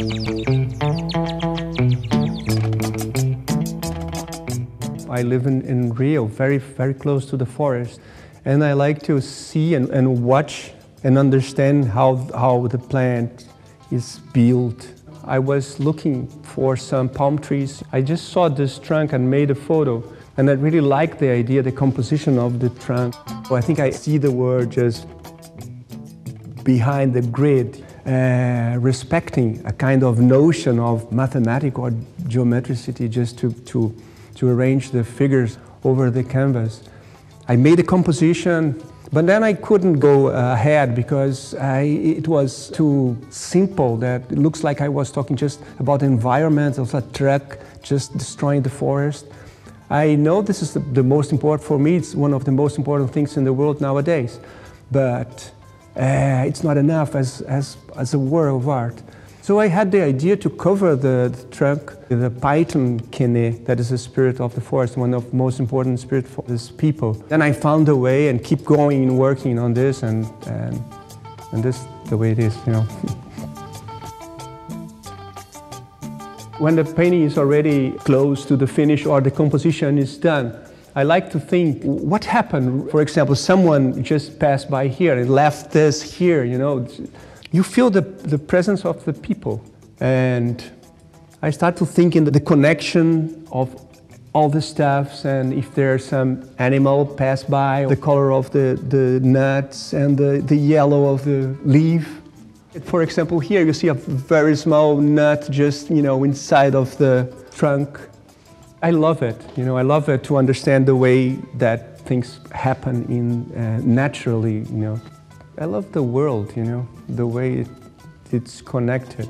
I live in, in Rio, very, very close to the forest. And I like to see and, and watch and understand how, how the plant is built. I was looking for some palm trees. I just saw this trunk and made a photo. And I really liked the idea, the composition of the trunk. I think I see the word just behind the grid, uh, respecting a kind of notion of mathematical or geometricity just to, to, to arrange the figures over the canvas. I made a composition, but then I couldn't go ahead because I, it was too simple that it looks like I was talking just about the environment of a truck just destroying the forest. I know this is the, the most important for me, it's one of the most important things in the world nowadays, but uh, it's not enough as, as, as a work of art. So I had the idea to cover the, the trunk with a python kene, that is the spirit of the forest, one of the most important spirit for this people. Then I found a way and keep going and working on this, and, and, and this the way it is, you know. when the painting is already close to the finish or the composition is done, I like to think what happened. For example, someone just passed by here and left this here, you know you feel the, the presence of the people. And I start to think in the connection of all the stuffs and if there's some animal pass by, the color of the, the nuts and the, the yellow of the leaf. For example, here you see a very small nut just, you know, inside of the trunk. I love it, you know, I love it to understand the way that things happen in uh, naturally, you know. I love the world, you know, the way it, it's connected.